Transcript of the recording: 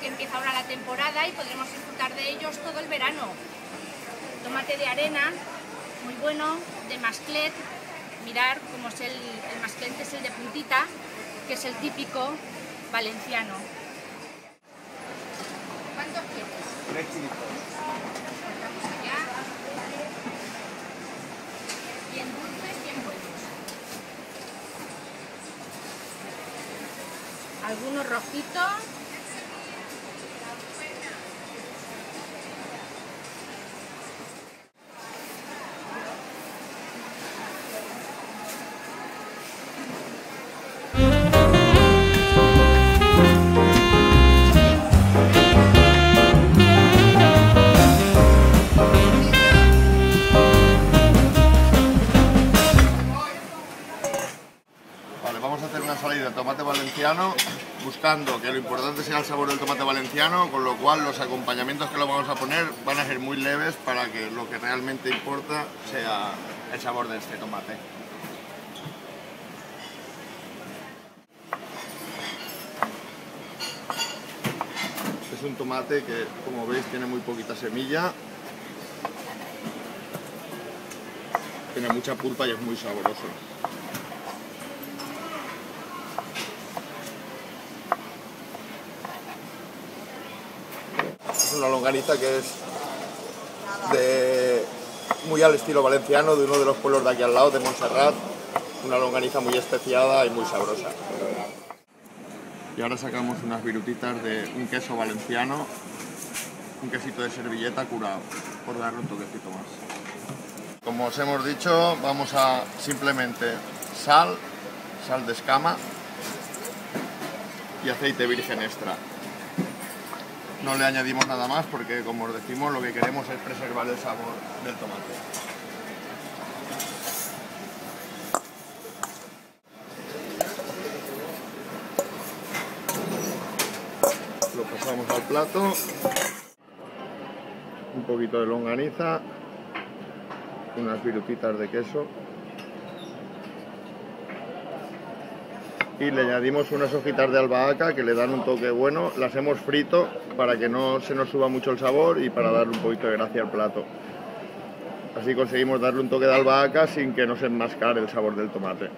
que empieza ahora la temporada y podremos disfrutar de ellos todo el verano. Tomate de arena, muy bueno, de masclet, mirar cómo es el, el masclet es el de puntita, que es el típico valenciano. ¿Cuántos quieres? Tres. Cortamos allá. Bien dulces, bien buenos. Algunos rojitos. Vamos a hacer una salida de tomate valenciano buscando que lo importante sea el sabor del tomate valenciano, con lo cual los acompañamientos que lo vamos a poner van a ser muy leves para que lo que realmente importa sea el sabor de este tomate. Es un tomate que, como veis, tiene muy poquita semilla. Tiene mucha pulpa y es muy sabroso. Una longaniza que es muy al estilo valenciano, de uno de los pueblos de aquí al lado, de Montserrat. Una longaniza muy especiada y muy sabrosa. Y ahora sacamos unas virutitas de un queso valenciano, un quesito de servilleta curado, por darle un toquecito más. Como os hemos dicho, vamos a simplemente sal, sal de escama y aceite virgen extra. No le añadimos nada más porque, como os decimos, lo que queremos es preservar el sabor del tomate. Lo pasamos al plato. Un poquito de longaniza. Unas virutitas de queso. Y le añadimos unas hojitas de albahaca que le dan un toque bueno. Las hemos frito para que no se nos suba mucho el sabor y para darle un poquito de gracia al plato. Así conseguimos darle un toque de albahaca sin que nos enmascare el sabor del tomate.